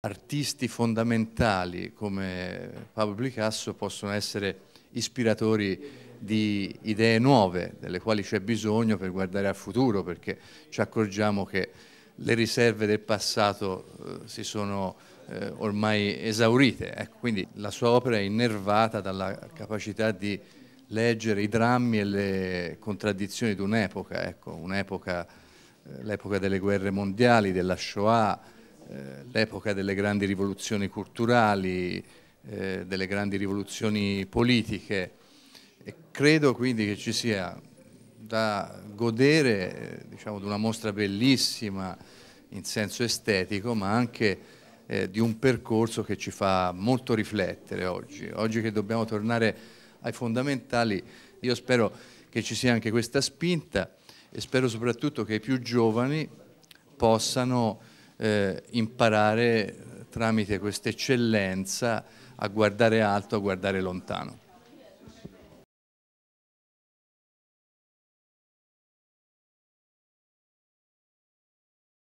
artisti fondamentali come Pablo Picasso possono essere ispiratori di idee nuove, delle quali c'è bisogno per guardare al futuro, perché ci accorgiamo che le riserve del passato eh, si sono eh, ormai esaurite. Ecco, quindi la sua opera è innervata dalla capacità di leggere i drammi e le contraddizioni di un'epoca, ecco, un'epoca, eh, l'epoca delle guerre mondiali, della Shoah, eh, l'epoca delle grandi rivoluzioni culturali, eh, delle grandi rivoluzioni politiche e credo quindi che ci sia da godere diciamo, di una mostra bellissima in senso estetico ma anche eh, di un percorso che ci fa molto riflettere oggi. Oggi che dobbiamo tornare ai fondamentali io spero che ci sia anche questa spinta e spero soprattutto che i più giovani possano eh, imparare tramite questa eccellenza a guardare alto, a guardare lontano.